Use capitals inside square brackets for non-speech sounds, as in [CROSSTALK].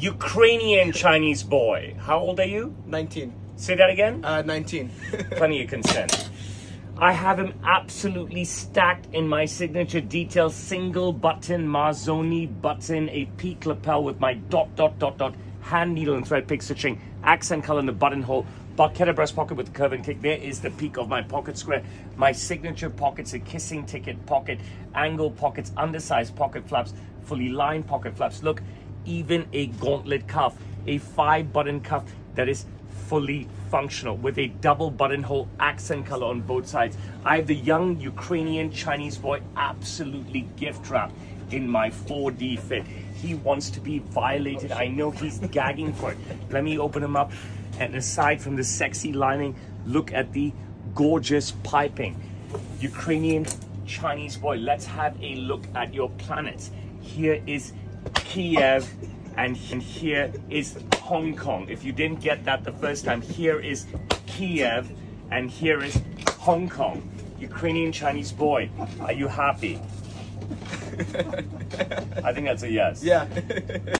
Ukrainian Chinese boy. How old are you? 19. Say that again. Uh, 19. [LAUGHS] Plenty of consent. I have him absolutely stacked in my signature detail single button Marzoni button, a peak lapel with my dot dot dot dot hand needle and thread pick stitching, accent color in the buttonhole, Barchetta breast pocket with the curve and kick. There is the peak of my pocket square. My signature pockets, a kissing ticket pocket, angle pockets, undersized pocket flaps, fully lined pocket flaps. Look, even a gauntlet cuff, a five button cuff that is fully functional with a double buttonhole accent color on both sides. I have the young Ukrainian Chinese boy absolutely gift wrapped in my 4D fit. He wants to be violated. I know he's gagging for it. Let me open him up. And aside from the sexy lining, look at the gorgeous piping. Ukrainian Chinese boy, let's have a look at your planets. Here is Kiev and here is Hong Kong. If you didn't get that the first time, here is Kiev and here is Hong Kong. Ukrainian Chinese boy, are you happy? [LAUGHS] I think that's a yes. Yeah. [LAUGHS]